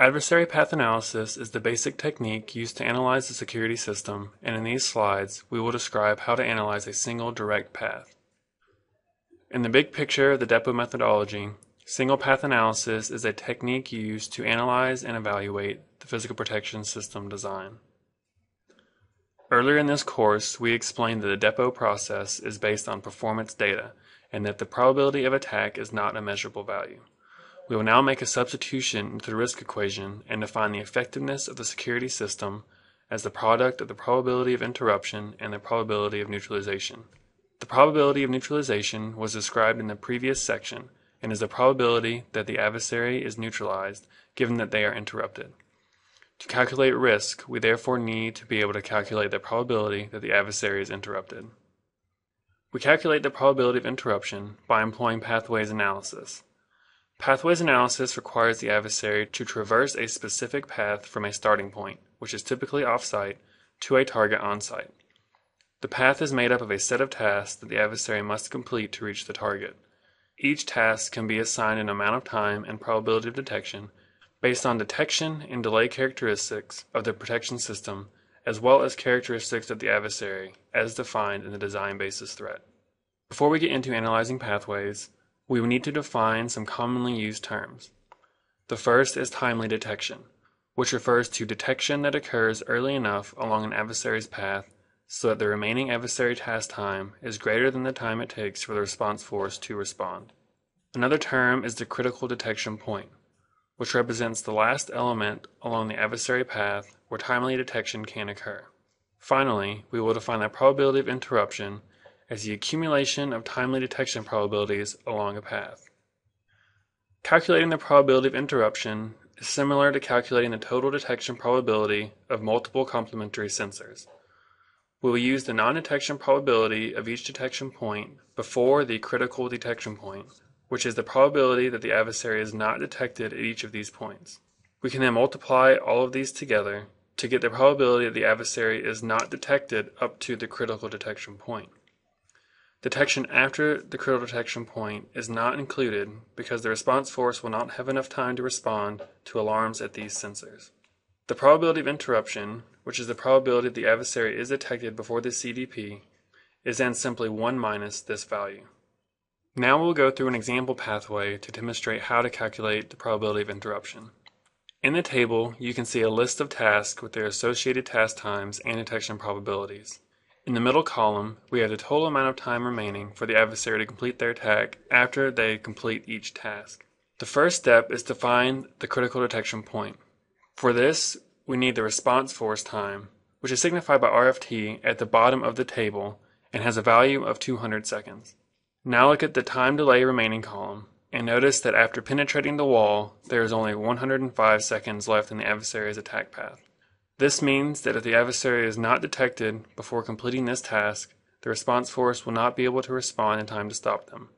Adversary path analysis is the basic technique used to analyze the security system, and in these slides, we will describe how to analyze a single direct path. In the big picture of the DEPO methodology, single path analysis is a technique used to analyze and evaluate the physical protection system design. Earlier in this course, we explained that the DEPO process is based on performance data, and that the probability of attack is not a measurable value. We will now make a substitution into the risk equation and define the effectiveness of the security system as the product of the probability of interruption and the probability of neutralization. The probability of neutralization was described in the previous section and is the probability that the adversary is neutralized given that they are interrupted. To calculate risk, we therefore need to be able to calculate the probability that the adversary is interrupted. We calculate the probability of interruption by employing pathways analysis. Pathways analysis requires the adversary to traverse a specific path from a starting point, which is typically off-site, to a target on-site. The path is made up of a set of tasks that the adversary must complete to reach the target. Each task can be assigned an amount of time and probability of detection based on detection and delay characteristics of the protection system as well as characteristics of the adversary as defined in the design basis threat. Before we get into analyzing pathways, we will need to define some commonly used terms. The first is timely detection, which refers to detection that occurs early enough along an adversary's path so that the remaining adversary task time is greater than the time it takes for the response force to respond. Another term is the critical detection point, which represents the last element along the adversary path where timely detection can occur. Finally, we will define the probability of interruption as the accumulation of timely detection probabilities along a path. Calculating the probability of interruption is similar to calculating the total detection probability of multiple complementary sensors. We will use the non-detection probability of each detection point before the critical detection point, which is the probability that the adversary is not detected at each of these points. We can then multiply all of these together to get the probability that the adversary is not detected up to the critical detection point. Detection after the critical detection point is not included because the response force will not have enough time to respond to alarms at these sensors. The probability of interruption, which is the probability that the adversary is detected before the CDP, is then simply 1 minus this value. Now we'll go through an example pathway to demonstrate how to calculate the probability of interruption. In the table, you can see a list of tasks with their associated task times and detection probabilities. In the middle column, we have the total amount of time remaining for the adversary to complete their attack after they complete each task. The first step is to find the critical detection point. For this, we need the response force time, which is signified by RFT at the bottom of the table and has a value of 200 seconds. Now look at the time delay remaining column and notice that after penetrating the wall, there is only 105 seconds left in the adversary's attack path. This means that if the adversary is not detected before completing this task, the response force will not be able to respond in time to stop them.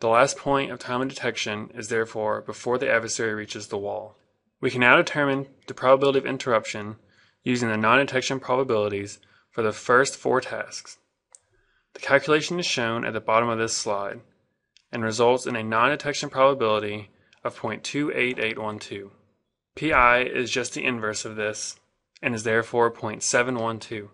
The last point of time of detection is therefore before the adversary reaches the wall. We can now determine the probability of interruption using the non-detection probabilities for the first four tasks. The calculation is shown at the bottom of this slide and results in a non-detection probability of 0.28812. Pi is just the inverse of this and is therefore 0.712.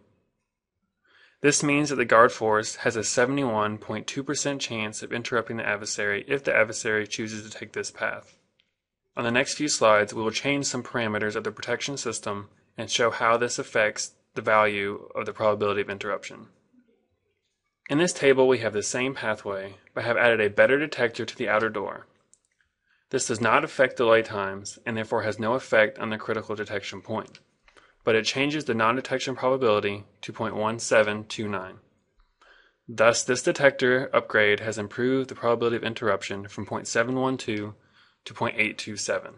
This means that the guard force has a 71.2% chance of interrupting the adversary if the adversary chooses to take this path. On the next few slides, we will change some parameters of the protection system and show how this affects the value of the probability of interruption. In this table, we have the same pathway, but have added a better detector to the outer door. This does not affect delay times and therefore has no effect on the critical detection point, but it changes the non-detection probability to 0.1729. Thus, this detector upgrade has improved the probability of interruption from 0.712 to 0.827.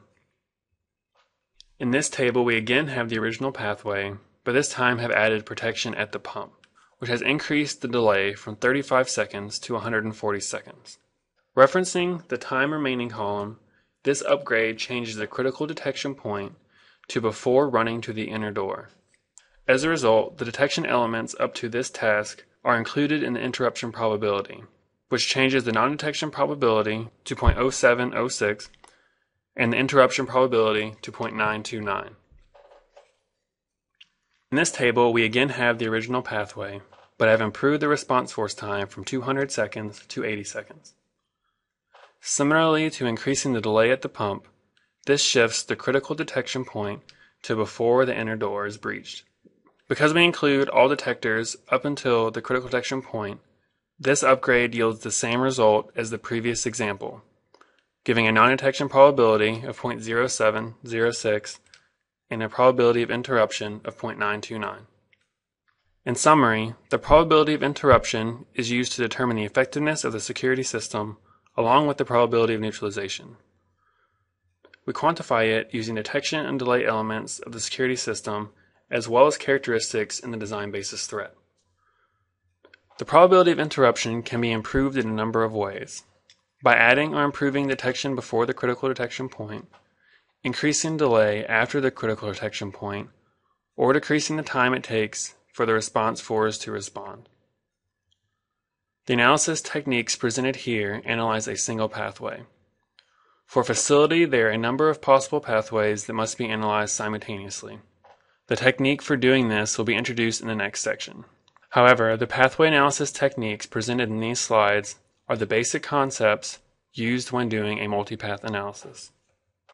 In this table, we again have the original pathway, but this time have added protection at the pump, which has increased the delay from 35 seconds to 140 seconds. Referencing the time remaining column, this upgrade changes the critical detection point to before running to the inner door. As a result, the detection elements up to this task are included in the interruption probability, which changes the non-detection probability to 0.0706 and the interruption probability to 0.929. In this table, we again have the original pathway, but have improved the response force time from 200 seconds to 80 seconds. Similarly to increasing the delay at the pump, this shifts the critical detection point to before the inner door is breached. Because we include all detectors up until the critical detection point, this upgrade yields the same result as the previous example, giving a non-detection probability of 0.0706 and a probability of interruption of 0.929. In summary, the probability of interruption is used to determine the effectiveness of the security system along with the probability of neutralization. We quantify it using detection and delay elements of the security system as well as characteristics in the design basis threat. The probability of interruption can be improved in a number of ways. By adding or improving detection before the critical detection point, increasing delay after the critical detection point, or decreasing the time it takes for the response force to respond. The analysis techniques presented here analyze a single pathway. For facility, there are a number of possible pathways that must be analyzed simultaneously. The technique for doing this will be introduced in the next section. However, the pathway analysis techniques presented in these slides are the basic concepts used when doing a multipath analysis.